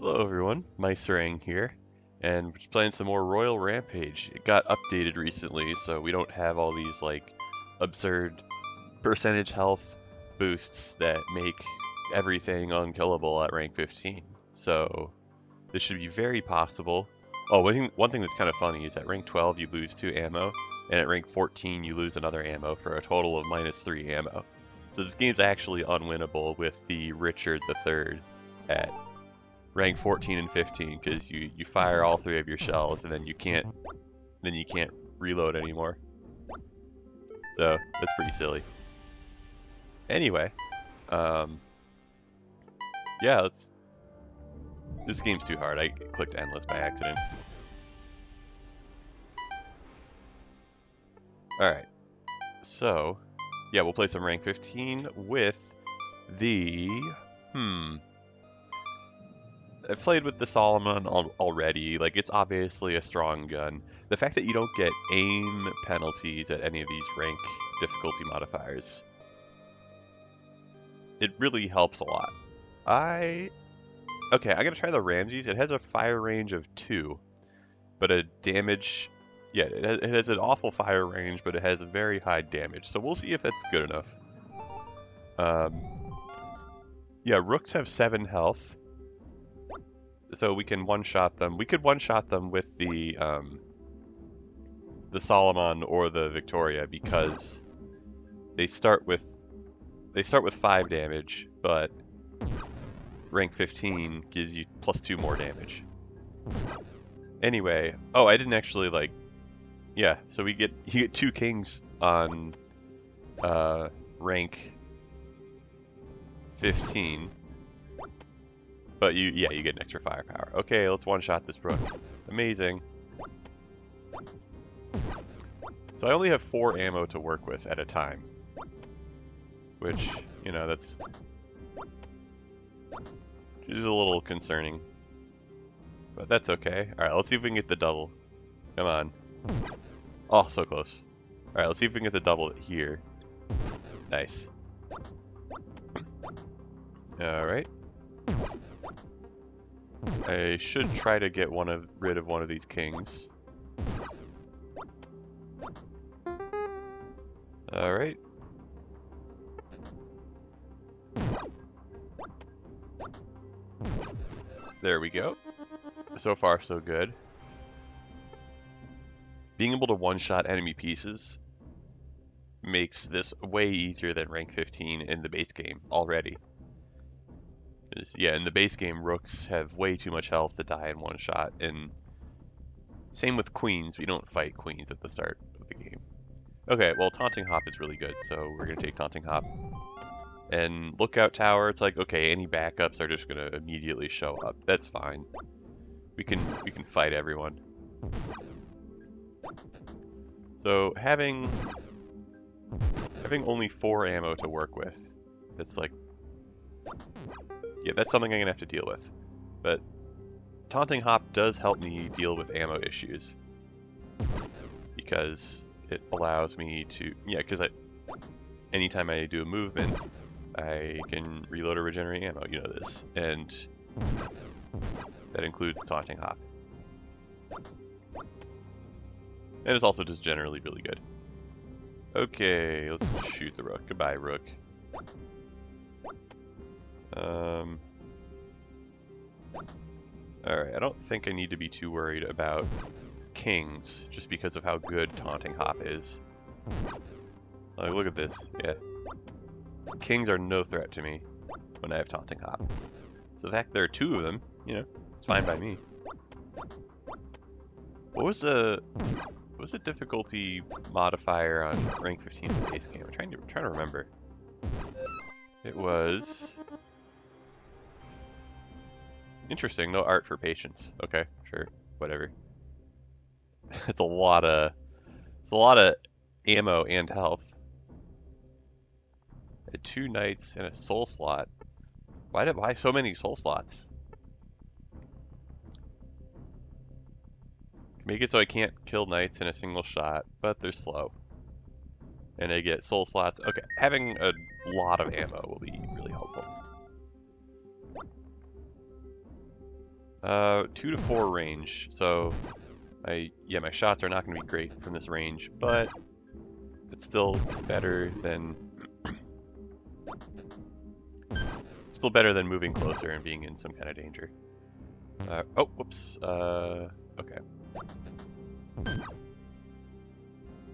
Hello everyone, Micerang here, and we're just playing some more Royal Rampage. It got updated recently, so we don't have all these like absurd percentage health boosts that make everything unkillable at rank 15. So this should be very possible. Oh, one thing, one thing that's kind of funny is at rank 12 you lose 2 ammo, and at rank 14 you lose another ammo for a total of minus 3 ammo. So this game's actually unwinnable with the Richard III at rank 14 and 15 because you you fire all three of your shells and then you can't then you can't reload anymore. So that's pretty silly. Anyway, um, yeah, let's. This game's too hard. I clicked endless by accident. All right, so yeah, we'll play some rank 15 with the hmm I've played with the Solomon al already. Like, it's obviously a strong gun. The fact that you don't get aim penalties at any of these rank difficulty modifiers, it really helps a lot. I... Okay, I'm going to try the Ramses. It has a fire range of 2, but a damage... Yeah, it has, it has an awful fire range, but it has a very high damage. So we'll see if that's good enough. Um, yeah, Rooks have 7 health so we can one-shot them. We could one-shot them with the um, the Solomon or the Victoria because they start with they start with five damage, but rank 15 gives you plus two more damage. Anyway, oh, I didn't actually like. Yeah, so we get you get two kings on uh, rank 15 but you, yeah, you get an extra firepower. Okay, let's one-shot this rook. Amazing. So I only have four ammo to work with at a time. Which, you know, that's... is a little concerning. But that's okay. Alright, let's see if we can get the double. Come on. Oh, so close. Alright, let's see if we can get the double here. Nice. Alright. I should try to get one of rid of one of these kings. Alright. There we go. So far, so good. Being able to one-shot enemy pieces makes this way easier than rank 15 in the base game already. Is, yeah, in the base game, rooks have way too much health to die in one shot, and same with queens. We don't fight queens at the start of the game. Okay, well, Taunting Hop is really good, so we're going to take Taunting Hop. And Lookout Tower, it's like, okay, any backups are just going to immediately show up. That's fine. We can we can fight everyone. So having having only four ammo to work with, it's like yeah, that's something I'm going to have to deal with. But Taunting Hop does help me deal with ammo issues. Because it allows me to... Yeah, because I, anytime I do a movement, I can reload or regenerate ammo. You know this. And that includes Taunting Hop. And it's also just generally really good. Okay, let's shoot the rook. Goodbye, rook. Um, Alright, I don't think I need to be too worried about kings, just because of how good Taunting Hop is. Like, look at this, yeah. Kings are no threat to me when I have Taunting Hop. So the fact there are two of them, you know, it's fine by me. What was the what was the difficulty modifier on rank 15 in the base game? I'm trying to trying to remember. It was Interesting, no art for patience. Okay, sure, whatever. it's a lot of, it's a lot of ammo and health. two knights and a soul slot. Why did why so many soul slots? Make it so I can't kill knights in a single shot, but they're slow. And I get soul slots. Okay, having a lot of ammo will be Uh, two to four range. So, I yeah, my shots are not going to be great from this range, but it's still better than still better than moving closer and being in some kind of danger. Uh, oh, whoops. Uh, okay.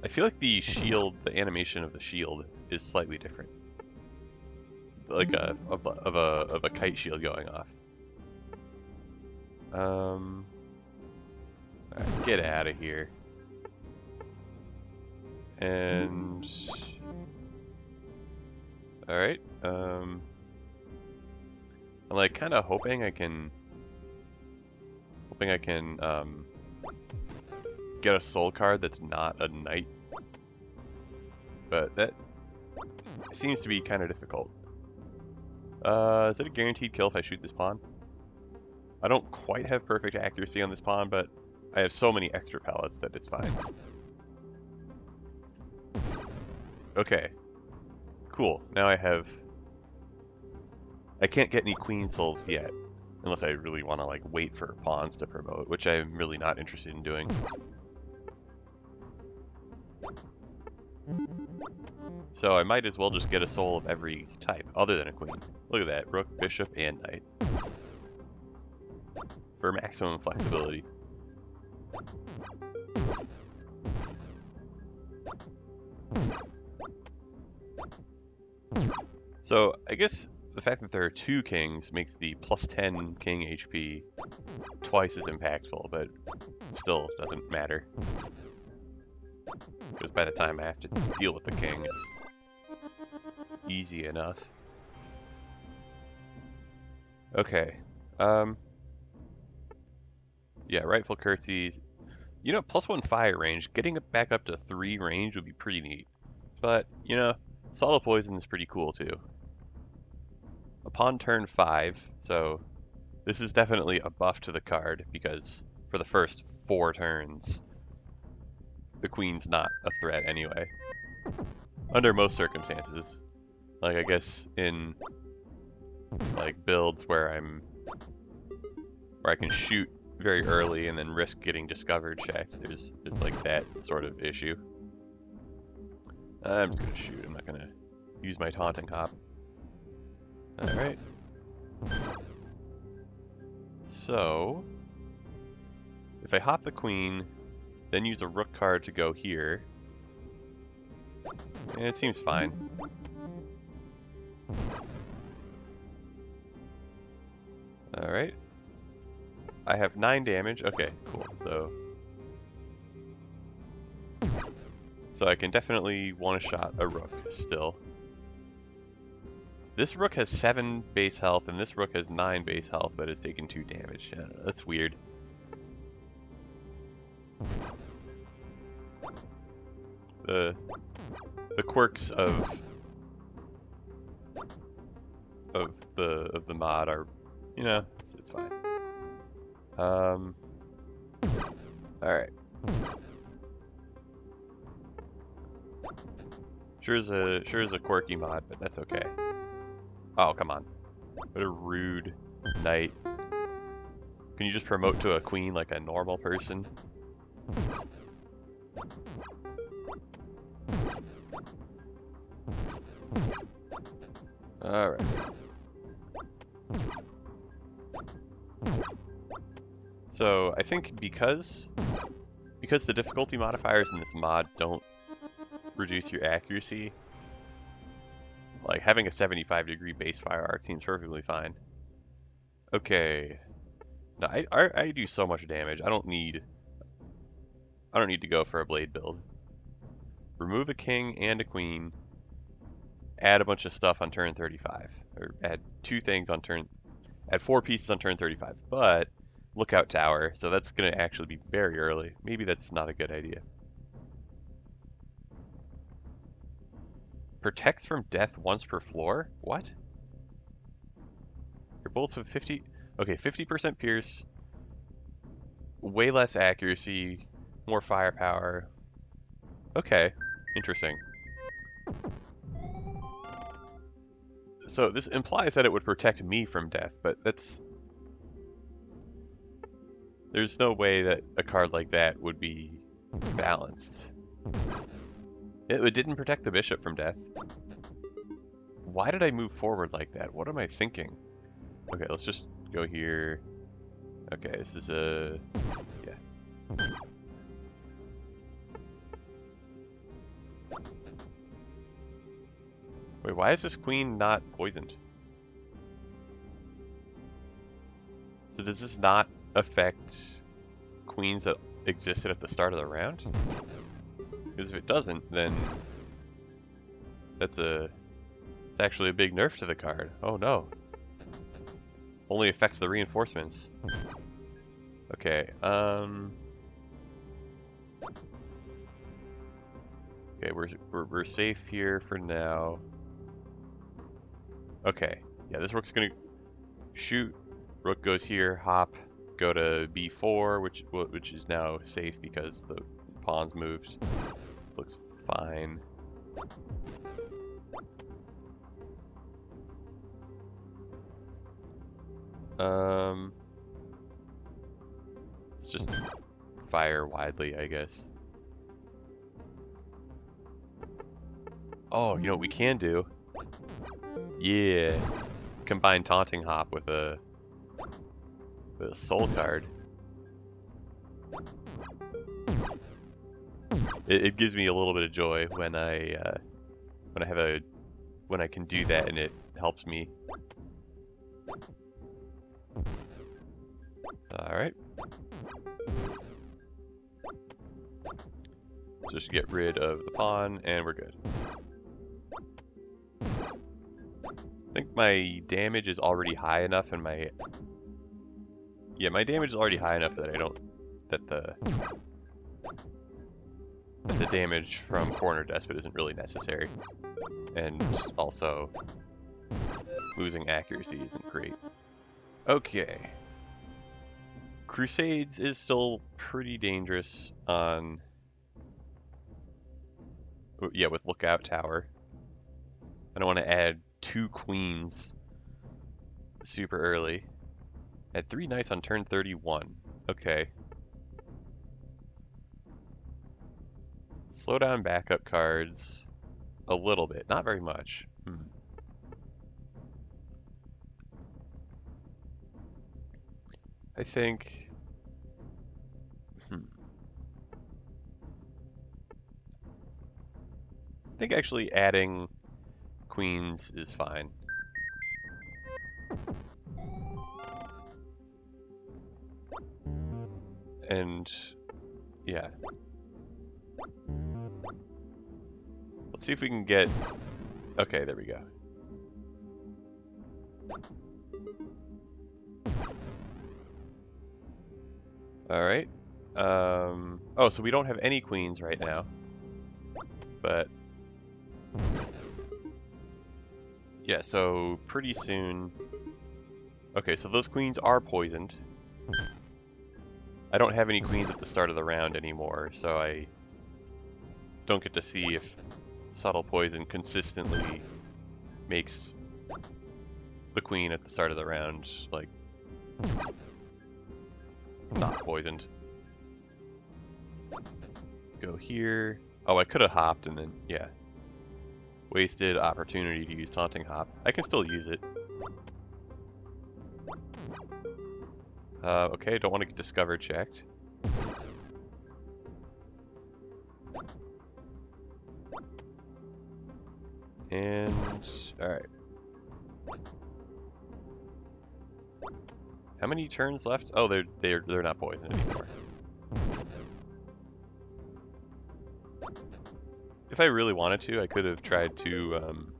I feel like the shield, the animation of the shield, is slightly different. Like a of, of a of a kite shield going off. Um, right, get out of here. And all right. Um, I'm like kind of hoping I can, hoping I can um, get a soul card that's not a knight. But that seems to be kind of difficult. Uh, is it a guaranteed kill if I shoot this pawn? I don't quite have perfect accuracy on this pawn, but I have so many extra pellets that it's fine. Okay. Cool. Now I have... I can't get any queen souls yet. Unless I really want to like wait for pawns to promote, which I'm really not interested in doing. So I might as well just get a soul of every type, other than a queen. Look at that, rook, bishop, and knight. For maximum flexibility. So, I guess the fact that there are two kings makes the plus 10 king HP twice as impactful, but still doesn't matter. Because by the time I have to deal with the king, it's easy enough. Okay. Um. Yeah, rightful curtsies. You know, plus one fire range, getting it back up to three range would be pretty neat. But, you know, subtle poison is pretty cool too. Upon turn five, so this is definitely a buff to the card because for the first four turns, the queen's not a threat anyway. Under most circumstances. Like, I guess in, like, builds where I'm, where I can shoot very early and then risk getting discovered checked, there's, there's like, that sort of issue. I'm just gonna shoot, I'm not gonna use my taunting hop. Alright. So, if I hop the queen, then use a rook card to go here. And it seems fine. Alright. I have 9 damage. Okay, cool. So So I can definitely one-shot a rook still. This rook has 7 base health, and this rook has 9 base health, but it's taken 2 damage. Yeah, that's weird. the the quirks of of the of the mod are, you know, it's, it's fine. Um. All right. Sure is a sure is a quirky mod, but that's okay. Oh come on! What a rude knight. Can you just promote to a queen like a normal person? Alright. So I think because because the difficulty modifiers in this mod don't reduce your accuracy, like having a 75 degree base fire arc seems perfectly fine. Okay. No, I, I, I do so much damage. I don't need I don't need to go for a blade build. Remove a king and a queen add a bunch of stuff on turn 35, or add two things on turn, add four pieces on turn 35, but lookout tower, so that's going to actually be very early. Maybe that's not a good idea. Protects from death once per floor? What? Your bolts have 50, okay, 50% pierce, way less accuracy, more firepower. Okay, interesting. so this implies that it would protect me from death, but that's There's no way that a card like that would be balanced. It, didn't protect the bishop from death. Why did I move forward like that? What am I thinking? Okay, let's just go here. Okay, this is a... yeah. Wait, why is this queen not poisoned? So does this not affect queens that existed at the start of the round? Because if it doesn't, then that's a it's actually a big nerf to the card. Oh no. Only affects the reinforcements. Okay, um Okay, we're, we're, we're safe here for now. Okay, yeah, this rook's gonna shoot. Rook goes here, hop, go to b4, which which is now safe because the pawns moved. Looks fine. Um, let's just fire widely, I guess. Oh, you know what we can do? Yeah, combine Taunting Hop with a, with a Soul card. It, it, gives me a little bit of joy when I uh, when I have a when I can do that and it helps me. All right. Just get rid of the pawn and we're good. I think my damage is already high enough and my... Yeah, my damage is already high enough that I don't... That the... That the damage from Corner Despot isn't really necessary. And also... Losing accuracy isn't great. Okay. Crusades is still pretty dangerous on... Oh, yeah, with Lookout Tower. I don't want to add two queens super early. Had three knights on turn 31. Okay. Slow down backup cards a little bit. Not very much. Hmm. I think... Hmm. I think actually adding queens is fine. And, yeah. Let's see if we can get... Okay, there we go. Alright. Um, oh, so we don't have any queens right now. But Yeah, so pretty soon... Okay, so those queens are poisoned. I don't have any queens at the start of the round anymore, so I don't get to see if subtle poison consistently makes the queen at the start of the round, like, not poisoned. Let's go here. Oh, I could have hopped and then, yeah, Wasted opportunity to use Taunting Hop. I can still use it. Uh, okay, don't want to get discovered checked. And, alright. How many turns left? Oh, they're, they're, they're not poisoned anymore. If I really wanted to, I could have tried to, um,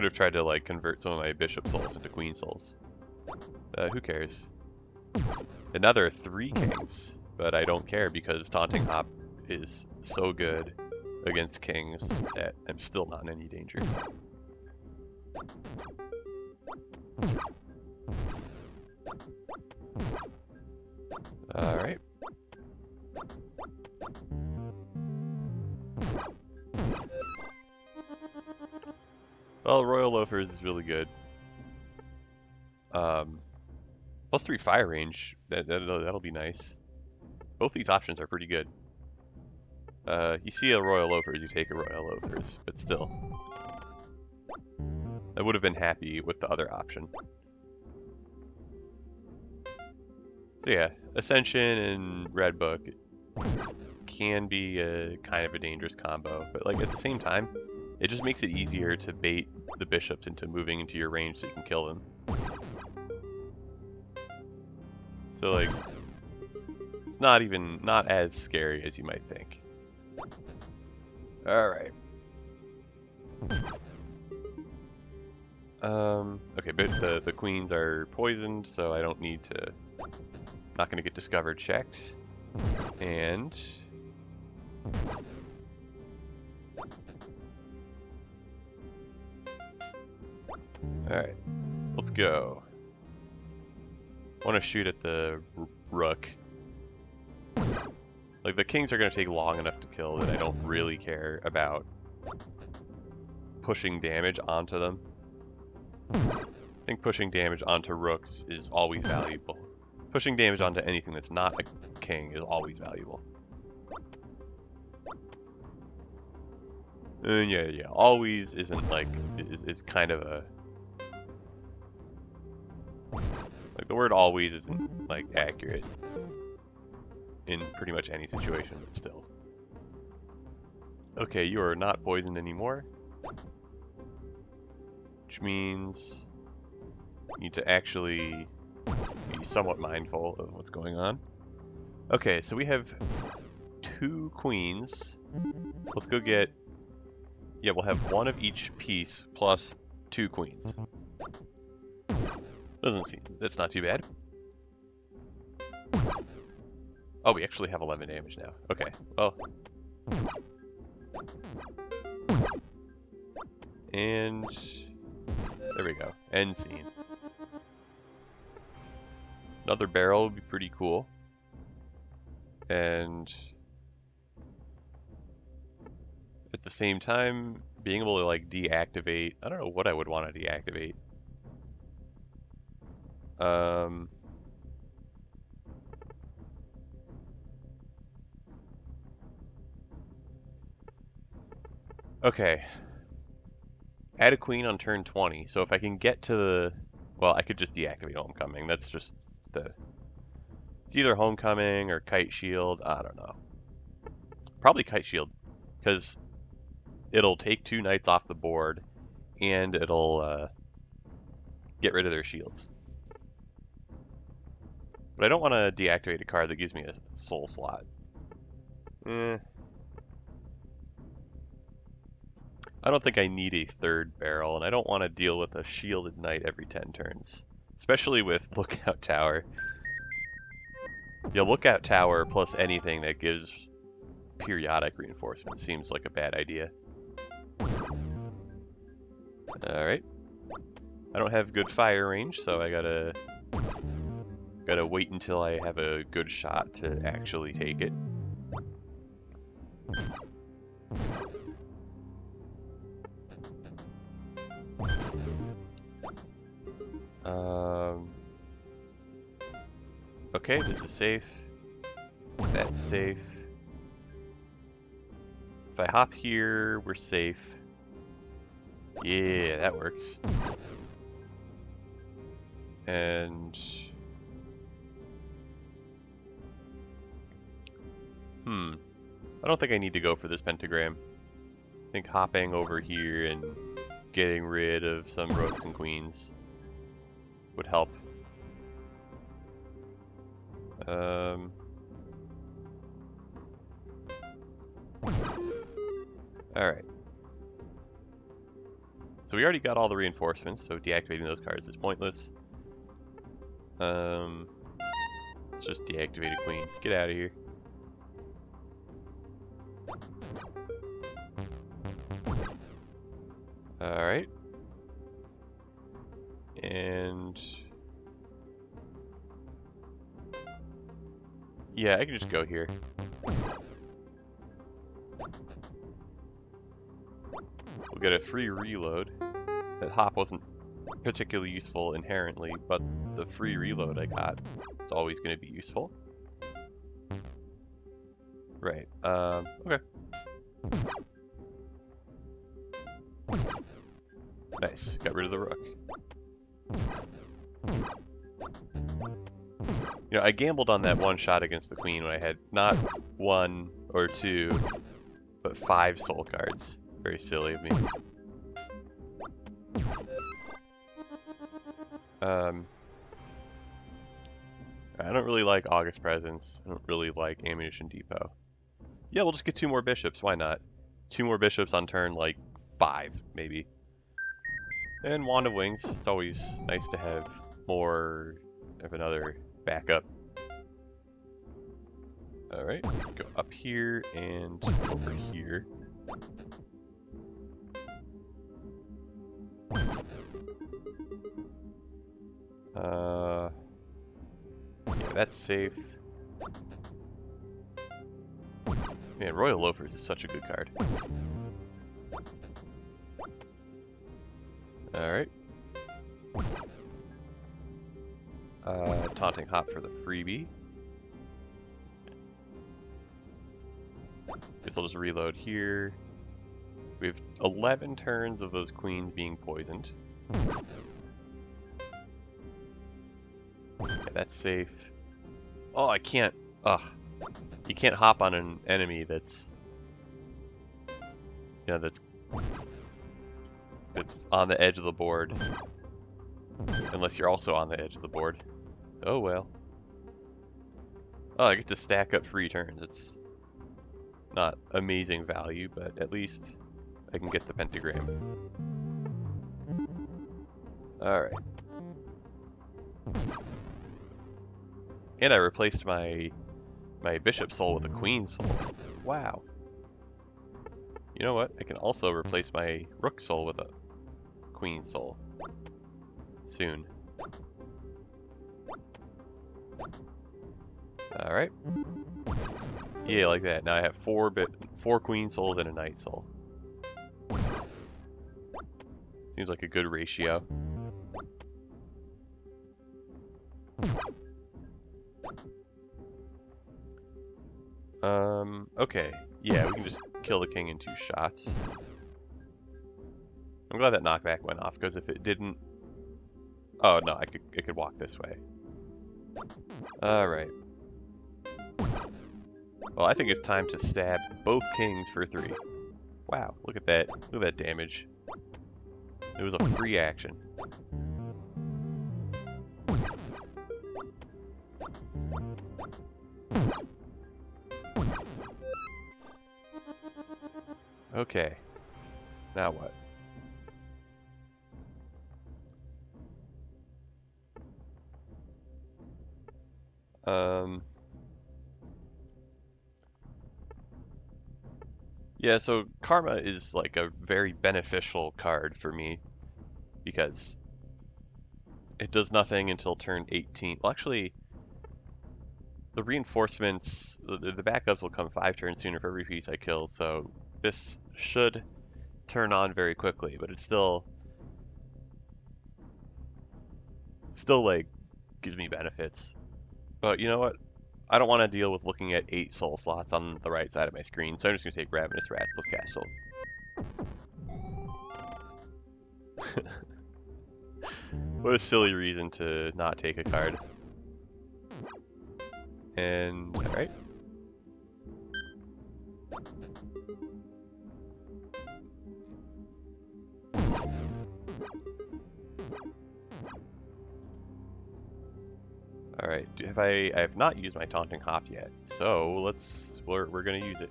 could have tried to, like, convert some of my bishop souls into queen souls. Uh, who cares? Are three kings, but I don't care because Taunting Hop is so good against kings that I'm still not in any danger. Alright. Well, Royal Loafers is really good. Um, Plus three fire range. That, that that'll be nice. Both these options are pretty good. Uh, you see a Royal Loafers, you take a Royal Loafers, but still. I would have been happy with the other option. So yeah, Ascension and Red Book can be a kind of a dangerous combo, but like at the same time, it just makes it easier to bait the bishops into moving into your range so you can kill them. So like, it's not even, not as scary as you might think. Alright. Um, okay, but the, the queens are poisoned, so I don't need to, not to get discovered checked. And... Alright, let's go. I want to shoot at the rook. Like, the kings are going to take long enough to kill that I don't really care about pushing damage onto them. I think pushing damage onto rooks is always valuable. Pushing damage onto anything that's not a king is always valuable. And yeah, yeah, always isn't like, is, is kind of a... Like, the word always isn't, like, accurate in pretty much any situation, but still. Okay, you are not poisoned anymore. Which means you need to actually be somewhat mindful of what's going on. Okay, so we have two queens. Let's go get... Yeah, we'll have one of each piece plus two queens. Doesn't seem... That's not too bad. Oh, we actually have 11 damage now. Okay, well... And... There we go. End scene. Another barrel would be pretty cool. And... At the same time, being able to like deactivate... I don't know what I would want to deactivate. Um... Okay. Add a queen on turn 20. So if I can get to the... Well, I could just deactivate Homecoming. That's just the... It's either Homecoming or Kite Shield. I don't know. Probably Kite Shield. Because it'll take two knights off the board and it'll uh, get rid of their shields. But I don't want to deactivate a card that gives me a soul slot. Eh, I don't think I need a third barrel, and I don't want to deal with a shielded knight every 10 turns. Especially with Lookout Tower. Yeah, Lookout Tower plus anything that gives periodic reinforcement seems like a bad idea. Alright. I don't have good fire range, so I gotta... Gotta wait until I have a good shot to actually take it. Um, okay, this is safe. That's safe. If I hop here, we're safe. Yeah, that works. And... Hmm. I don't think I need to go for this pentagram. I think hopping over here and getting rid of some rooks and queens would help. Um, Alright. So we already got all the reinforcements, so deactivating those cards is pointless. Um, let's just deactivate a queen. Get out of here. Alright. And... Yeah, I can just go here. We'll get a free reload. That hop wasn't particularly useful inherently, but the free reload I got is always going to be useful. Right. Um, okay. Nice. Got rid of the rook. You know, I gambled on that one shot against the queen when I had not one or two, but five soul cards. Very silly of me. Um, I don't really like August Presence. I don't really like Ammunition Depot. Yeah, we'll just get two more bishops. Why not? Two more bishops on turn, like, five, maybe. And Wand of Wings. It's always nice to have more of another backup. Alright, go up here and over here. Uh, yeah, that's safe. Man, Royal Loafers is such a good card. Alright. Uh, Taunting Hop for the freebie. Guess I'll just reload here. We have 11 turns of those queens being poisoned. That's safe. Oh, I can't. Ugh. You can't hop on an enemy that's... You know, that's... That's on the edge of the board. Unless you're also on the edge of the board. Oh well. Oh, I get to stack up free turns. It's not amazing value, but at least I can get the pentagram. Alright. And I replaced my my bishop soul with a queen soul. Wow. You know what? I can also replace my rook soul with a queen soul. Soon. Alright. Yeah, like that. Now I have four bit four queen souls and a knight soul. Seems like a good ratio. Um, okay. Yeah, we can just kill the king in two shots. I'm glad that knockback went off, because if it didn't... Oh, no, I could, I could walk this way. Alright. Well, I think it's time to stab both kings for three. Wow, look at that. Look at that damage. It was a free action. Okay. Now what? Um... Yeah, so Karma is like a very beneficial card for me because it does nothing until turn 18. Well, actually, the reinforcements, the, the backups will come five turns sooner for every piece I kill, so this should turn on very quickly, but it's still, still like, gives me benefits. But you know what? I don't want to deal with looking at eight soul slots on the right side of my screen, so I'm just going to take Ravenous Rats plus Castle. what a silly reason to not take a card. And, alright. Alright, have I, I have not used my Taunting Hop yet, so let's, we're, we're gonna use it.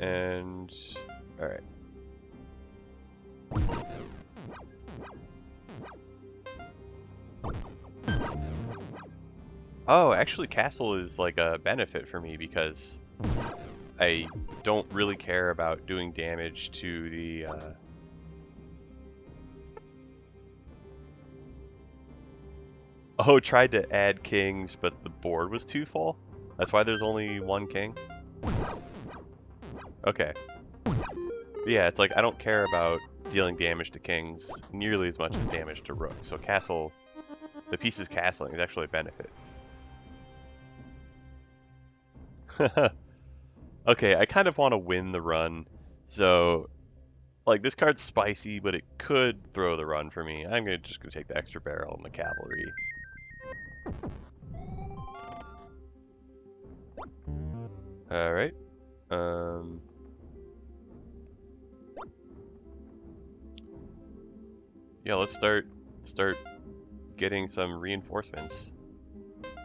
And, alright. Oh, actually Castle is like a benefit for me because I don't really care about doing damage to the, uh, Oh, tried to add kings, but the board was too full? That's why there's only one king? Okay. yeah, it's like I don't care about dealing damage to kings nearly as much as damage to rooks. So castle, the pieces castling is actually a benefit. okay, I kind of want to win the run, so like this card's spicy, but it could throw the run for me. I'm gonna just gonna take the extra barrel and the cavalry. All right. Um. Yeah, let's start start getting some reinforcements.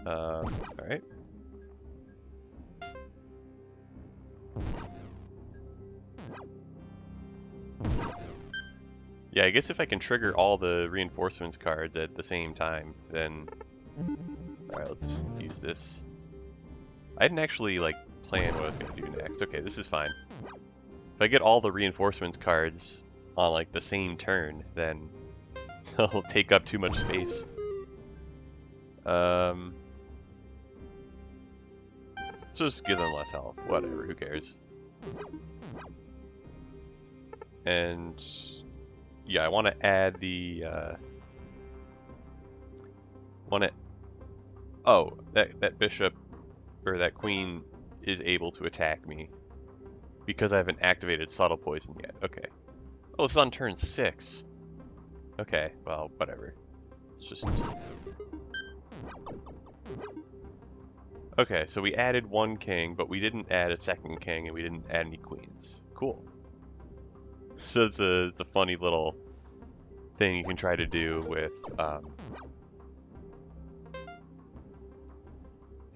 Uh, all right. Yeah, I guess if I can trigger all the reinforcements cards at the same time, then... Alright, let's use this. I didn't actually, like, plan what I was going to do next. Okay, this is fine. If I get all the reinforcements cards on, like, the same turn, then they'll take up too much space. Um... Let's just give them less health. Whatever, who cares? And yeah, I want to add the uh, want to. Oh, that that bishop or that queen is able to attack me because I haven't activated subtle poison yet. Okay. Oh, it's on turn six. Okay, well, whatever. It's just. Okay, so we added one king, but we didn't add a second king, and we didn't add any queens. Cool. So it's a, it's a funny little thing you can try to do with um,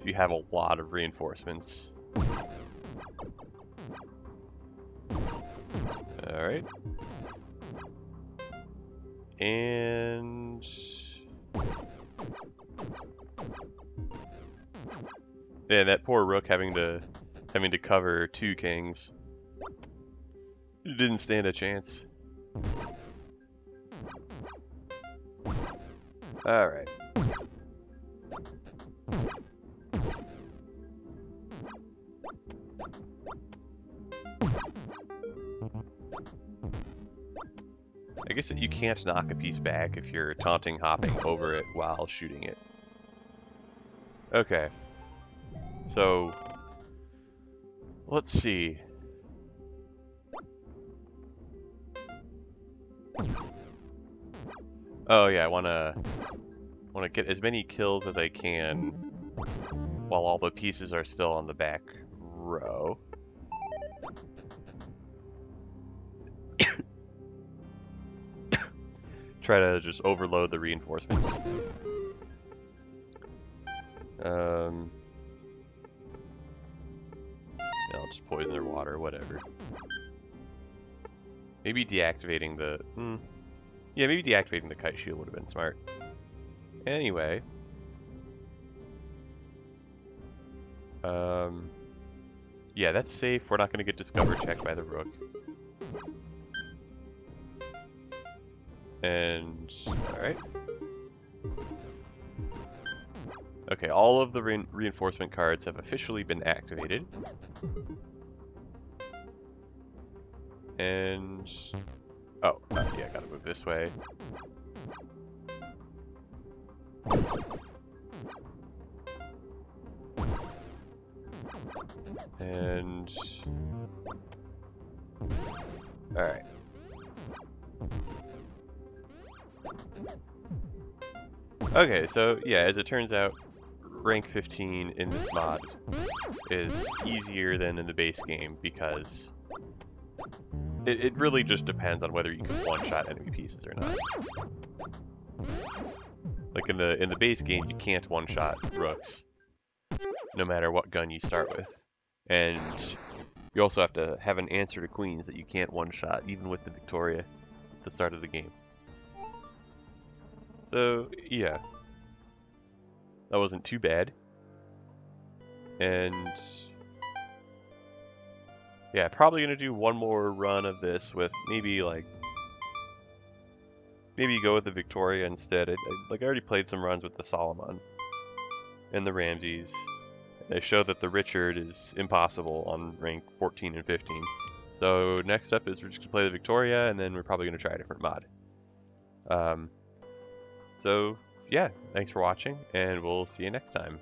you have a lot of reinforcements. Alright. And... Yeah, that poor rook having to having to cover two kings. Didn't stand a chance. Alright. Guess you can't knock a piece back if you're taunting hopping over it while shooting it. Okay. So, let's see. Oh yeah, I wanna wanna get as many kills as I can while all the pieces are still on the back row. Try to just overload the reinforcements. Um, yeah, I'll just poison their water, whatever. Maybe deactivating the... Hmm, yeah, maybe deactivating the kite shield would have been smart. Anyway. Um, yeah, that's safe. We're not going to get discovered checked by the rook. And, alright. Okay, all of the re reinforcement cards have officially been activated. And Oh, uh, yeah, gotta move this way. And... Alright. Okay, so yeah, as it turns out, rank 15 in this mod is easier than in the base game because it, it really just depends on whether you can one-shot enemy pieces or not. Like in the in the base game, you can't one-shot rooks, no matter what gun you start with. And you also have to have an answer to queens that you can't one-shot, even with the Victoria at the start of the game. So, yeah. That wasn't too bad. And yeah, probably gonna do one more run of this with maybe like maybe go with the Victoria instead. I, I, like I already played some runs with the Solomon and the Ramses. They show that the Richard is impossible on rank 14 and 15. So next up is we're just gonna play the Victoria, and then we're probably gonna try a different mod. Um, so yeah, thanks for watching, and we'll see you next time.